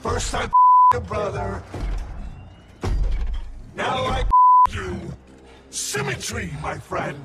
First I your brother. Now I you. Symmetry, my friend.